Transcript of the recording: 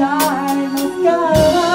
I